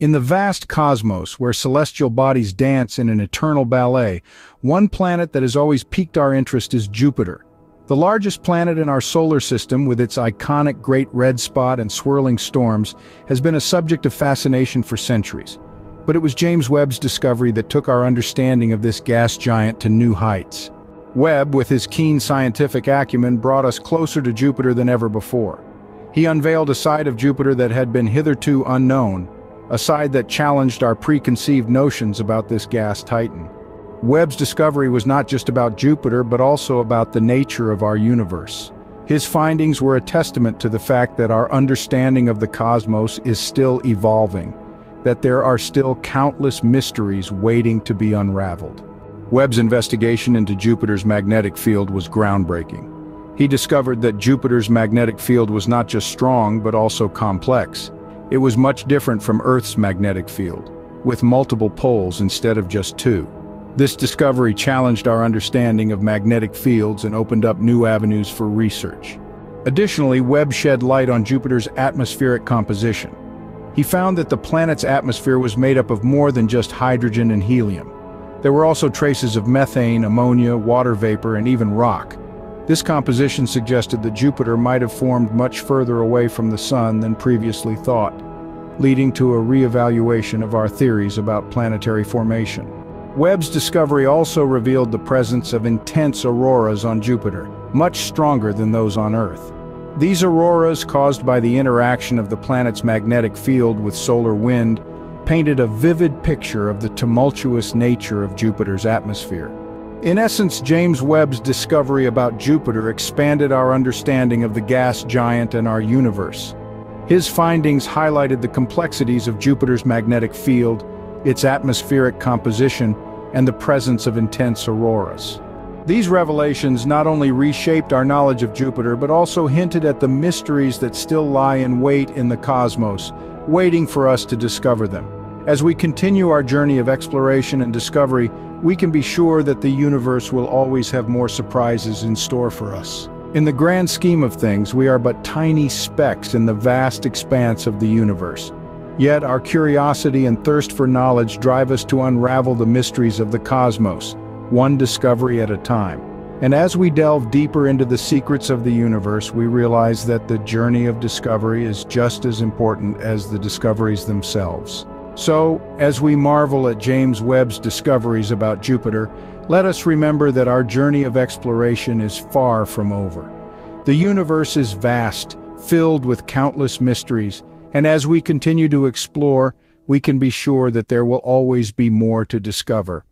In the vast cosmos, where celestial bodies dance in an eternal ballet, one planet that has always piqued our interest is Jupiter. The largest planet in our solar system, with its iconic Great Red Spot and swirling storms, has been a subject of fascination for centuries. But it was James Webb's discovery that took our understanding of this gas giant to new heights. Webb, with his keen scientific acumen, brought us closer to Jupiter than ever before. He unveiled a side of Jupiter that had been hitherto unknown, a side that challenged our preconceived notions about this gas titan. Webb's discovery was not just about Jupiter but also about the nature of our universe. His findings were a testament to the fact that our understanding of the cosmos is still evolving, that there are still countless mysteries waiting to be unraveled. Webb's investigation into Jupiter's magnetic field was groundbreaking. He discovered that Jupiter's magnetic field was not just strong but also complex. It was much different from Earth's magnetic field, with multiple poles instead of just two. This discovery challenged our understanding of magnetic fields and opened up new avenues for research. Additionally, Webb shed light on Jupiter's atmospheric composition. He found that the planet's atmosphere was made up of more than just hydrogen and helium. There were also traces of methane, ammonia, water vapor, and even rock. This composition suggested that Jupiter might have formed much further away from the Sun than previously thought, leading to a re-evaluation of our theories about planetary formation. Webb's discovery also revealed the presence of intense auroras on Jupiter, much stronger than those on Earth. These auroras, caused by the interaction of the planet's magnetic field with solar wind, painted a vivid picture of the tumultuous nature of Jupiter's atmosphere. In essence, James Webb's discovery about Jupiter expanded our understanding of the gas giant and our universe. His findings highlighted the complexities of Jupiter's magnetic field, its atmospheric composition, and the presence of intense auroras. These revelations not only reshaped our knowledge of Jupiter but also hinted at the mysteries that still lie in wait in the cosmos, waiting for us to discover them. As we continue our journey of exploration and discovery, we can be sure that the universe will always have more surprises in store for us. In the grand scheme of things, we are but tiny specks in the vast expanse of the universe. Yet our curiosity and thirst for knowledge drive us to unravel the mysteries of the cosmos, one discovery at a time. And as we delve deeper into the secrets of the universe, we realize that the journey of discovery is just as important as the discoveries themselves. So, as we marvel at James Webb's discoveries about Jupiter, let us remember that our journey of exploration is far from over. The universe is vast, filled with countless mysteries, and as we continue to explore, we can be sure that there will always be more to discover.